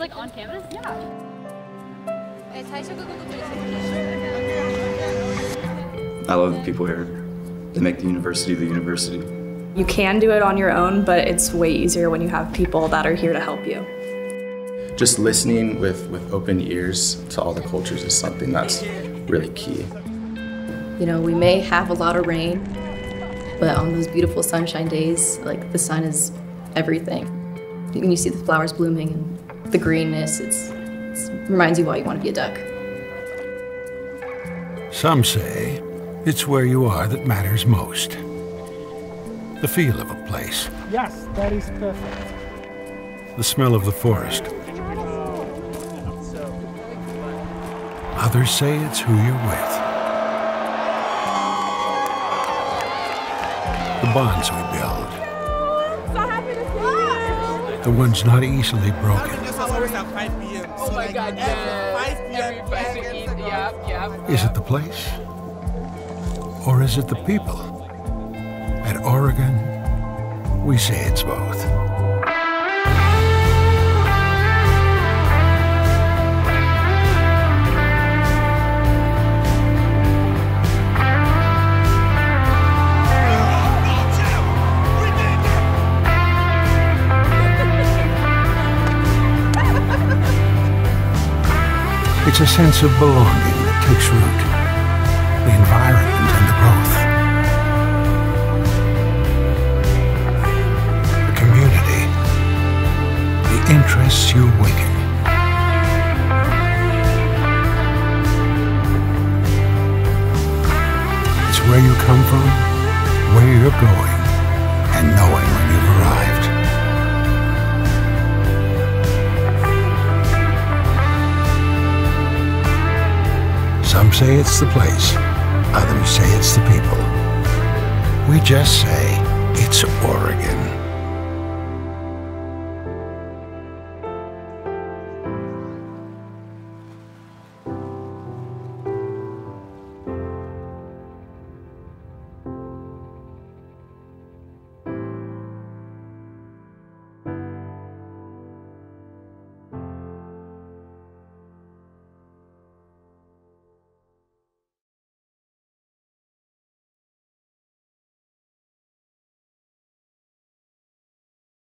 Like on campus? Yeah. I love the people here. They make the university the university. You can do it on your own, but it's way easier when you have people that are here to help you. Just listening with, with open ears to all the cultures is something that's really key. You know, we may have a lot of rain, but on those beautiful sunshine days, like the sun is everything. When you see the flowers blooming and the greenness, it's, it reminds you why you want to be a duck. Some say it's where you are that matters most. The feel of a place. Yes, that is perfect. The smell of the forest. Others say it's who you're with. The bonds we build. The ones not easily broken. Oh my god, yeah. 5 p.m. Yep, yep. Is it the place? Or is it the people? At Oregon, we say it's both. It's a sense of belonging that takes root. The environment and the growth. The community. The interests you awaken. It's where you come from, where you're going, and knowing when you've arrived. Some say it's the place, others say it's the people. We just say it's Oregon.